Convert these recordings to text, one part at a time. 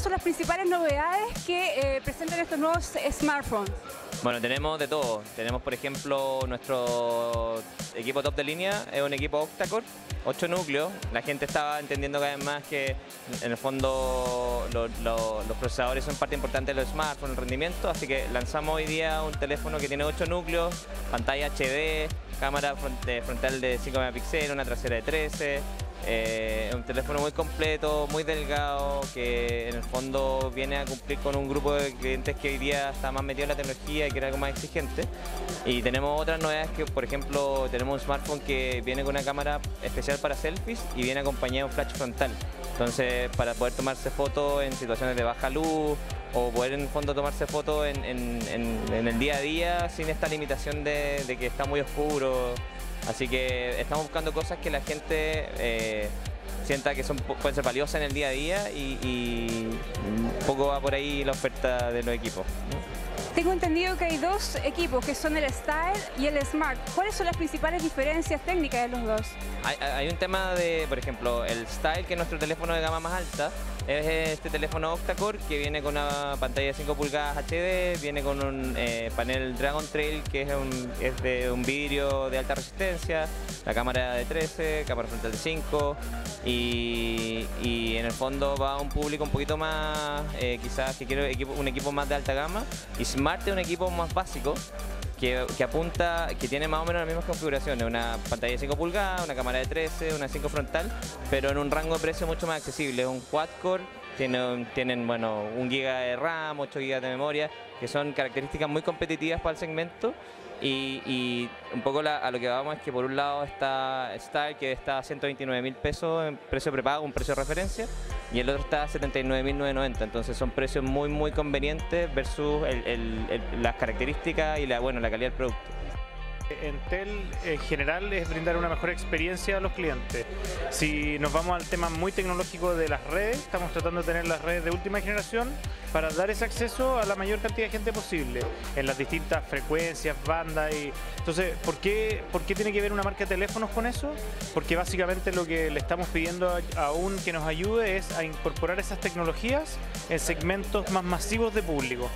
¿cuáles son las principales novedades que eh, presentan estos nuevos smartphones? Bueno, tenemos de todo. Tenemos, por ejemplo, nuestro equipo top de línea, es un equipo octa-core, 8 núcleos. La gente estaba entendiendo cada vez más que, en el fondo, los procesadores son parte importante de los smartphones, el rendimiento. Así que lanzamos hoy día un teléfono que tiene 8 núcleos, pantalla HD, cámara frontal de 5 megapíxeles, una trasera de 13, eh, un teléfono muy completo, muy delgado, que en el fondo viene a cumplir con un grupo de clientes que hoy día está más metido en la tecnología y que era algo más exigente. Y tenemos otras novedades que, por ejemplo, tenemos un smartphone que viene con una cámara especial para selfies y viene acompañado de un flash frontal. Entonces, para poder tomarse fotos en situaciones de baja luz o poder en el fondo tomarse fotos en, el día a día sin esta limitación de, de que está muy oscuro. Así que estamos buscando cosas que la gente eh, sienta que son, pueden ser valiosas en el día a día y, un poco va por ahí la oferta de los equipos. Tengo entendido que hay dos equipos, que son el Style y el Smart. ¿Cuáles son las principales diferencias técnicas de los dos? Hay, un tema de, por ejemplo, el Style, que es nuestro teléfono de gama más alta, es este teléfono octa-core que viene con una pantalla de 5 pulgadas HD, viene con un eh, panel Dragon Trail que es, un, es de un vidrio de alta resistencia, la cámara de 13, cámara frontal de 5 y, en el fondo va a un público un poquito más, eh, quizás que quiere un equipo más de alta gama y Smart es un equipo más básico que, apunta, que tiene más o menos las mismas configuraciones, una pantalla de 5 pulgadas, una cámara de 13, una 5 frontal, pero en un rango de precio mucho más accesible, es un quad-core, tienen, tienen bueno, un giga de RAM, 8 gigas de memoria, que son características muy competitivas para el segmento. Y, un poco a lo que vamos es que por un lado está Style, que está a 129 mil pesos en precio prepago, un precio de referencia, y el otro está a 79.990. Entonces son precios muy, muy convenientes versus las características y la, bueno, la calidad del producto. Entel en general es brindar una mejor experiencia a los clientes. Si nos vamos al tema muy tecnológico de las redes, estamos tratando de tener las redes de última generación para dar ese acceso a la mayor cantidad de gente posible en las distintas frecuencias, bandas y entonces, ¿por qué, ¿por qué tiene que ver una marca de teléfonos con eso? Porque básicamente lo que le estamos pidiendo aún que nos ayude es a incorporar esas tecnologías en segmentos más masivos de público.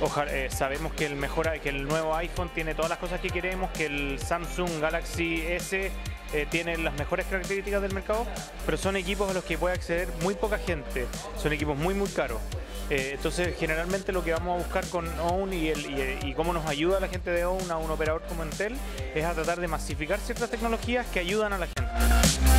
Ojalá, eh, sabemos que el, mejor, que el nuevo iPhone tiene todas las cosas que queremos, que el Samsung Galaxy S eh, tiene las mejores características del mercado, pero son equipos a los que puede acceder muy poca gente, son equipos muy muy caros. Eh, entonces, generalmente lo que vamos a buscar con OWN y, y, cómo nos ayuda la gente de OWN a un operador como Intel es a tratar de masificar ciertas tecnologías que ayudan a la gente.